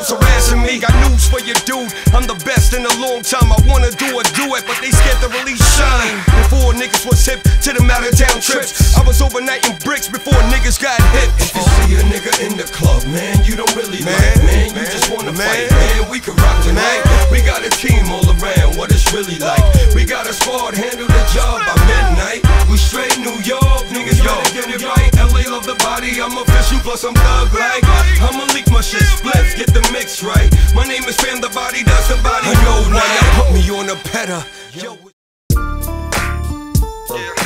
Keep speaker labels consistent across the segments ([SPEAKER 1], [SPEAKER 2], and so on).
[SPEAKER 1] hoes harassing me. Got news for you, dude. I'm the best in a long time. I wanna do a duet, but they scared to release shine. Before niggas was hip to the out of town trips, I was overnighting bricks before niggas got hit.
[SPEAKER 2] If you see a nigga in the club, man, you don't really
[SPEAKER 1] Man,
[SPEAKER 2] like, man. You
[SPEAKER 1] man,
[SPEAKER 2] just wanna
[SPEAKER 1] man.
[SPEAKER 2] fight, man. We can rock tonight. We got a team all around. What it's really like. We got a squad handle the job by I'm official plus I'm thug like. I'ma leak my shit, split, get the mix right. My name is Fam, the body does the body.
[SPEAKER 1] I know now put me on a pedal. Yo,
[SPEAKER 3] yeah.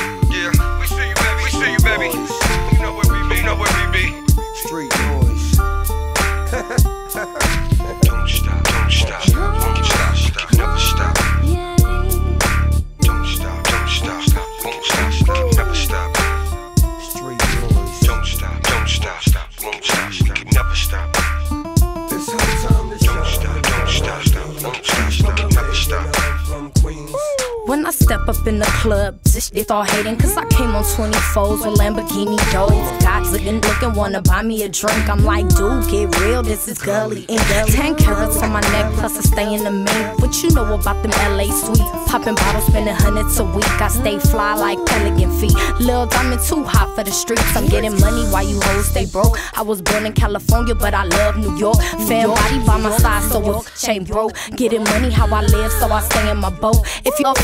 [SPEAKER 4] When I step up in the club, just they start hating cause I came on 24s with Lamborghini doors. Guys looking, looking, wanna buy me a drink. I'm like, dude, get real, this is gully. And 10 carats on my neck, plus I stay in the main. What you know about them LA sweets? Popping bottles, spending hundreds a week. I stay fly like pelican feet. Lil' diamond too hot for the streets. I'm getting money while you hoes stay broke. I was born in California, but I love New York. Fam body by my side, so if chain broke. Getting money how I live, so I stay in my boat. If you off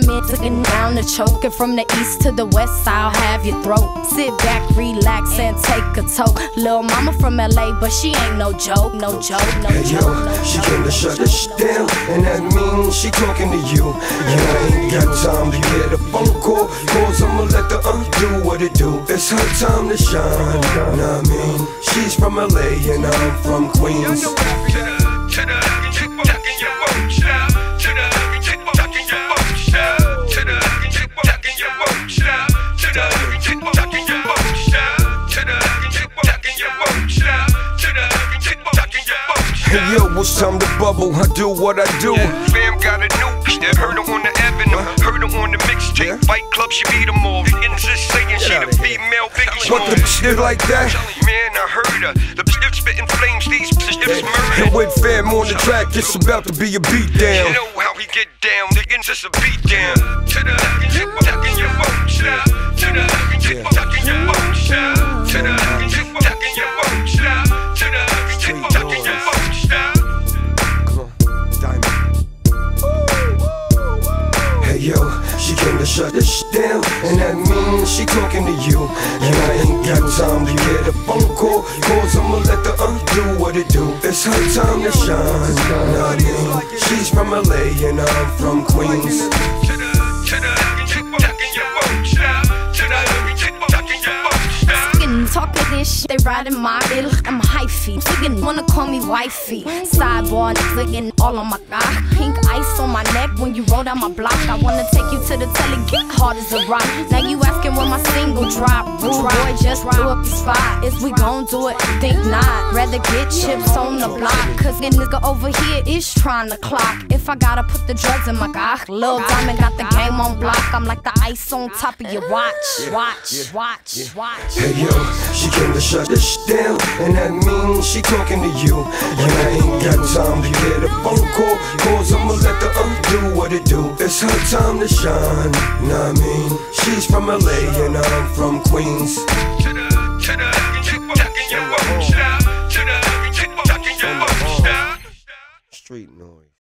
[SPEAKER 4] the diamonds, looking down the choke. From the east to the west, I'll have your throat. Sit back, relax, and take a toke. Lil' mama from LA, but she ain't no joke, no joke, no
[SPEAKER 2] Hey
[SPEAKER 4] joke,
[SPEAKER 2] yo,
[SPEAKER 4] no
[SPEAKER 2] she
[SPEAKER 4] joke.
[SPEAKER 2] came to shut this shit down, and that means she talking to you. You ain't got time to get a phone call, cause I'ma let the undo what it do. It's her time to shine, know what I mean? She's from LA and I'm from Queens.
[SPEAKER 3] To the, to the,
[SPEAKER 2] Hey
[SPEAKER 3] stop.
[SPEAKER 2] yo, it's time to bubble, I do what I do. Yeah.
[SPEAKER 3] Fam got a nuke. Heard her on the avenue. Uh-huh. Heard her on the mixtape. Yeah. Fight club, she beat them all. And just saying she the female Biggie
[SPEAKER 2] What the
[SPEAKER 3] Smalls.
[SPEAKER 2] shit like that?
[SPEAKER 3] Man, I heard her. The bitch spitting flames. These bitches just murder.
[SPEAKER 2] And with fam on the track, it's about to be a beat
[SPEAKER 3] You know how we get down, niggas just a beat down. To the tucking your boat stop. To the tucking your boat
[SPEAKER 2] shut this shit down, and that means she talking to you. And I ain't got time to get a phone call, cause I'ma let the undo what it do. It's her time to shine, I mean? She's from LA and I'm from Queens.
[SPEAKER 4] They riding my bill. I'm hyphy. Fucking wanna call me wifey. Sideboard, flicking all on my cock. Pink ice on my neck when you roll down my block. I wanna take you to the telly, get hard as a rock. Now you asking when my single drop. Rude boy, just do up the spot. If we gon' do it, think not. Rather get chips on the block. Cause a nigga over here is trying to clock. If I gotta put the drugs in my cock, Lil Diamond got the game on block. I'm like the ice on top of your watch. Watch, watch, watch.
[SPEAKER 2] Hey yo, she came to shut this shit down, and that means she talking to you. And I ain't got time to get a phone call, cause I'ma let the undo what it do. It's her time to shine, what I mean? She's from LA and I'm from Queens.
[SPEAKER 1] Street noise.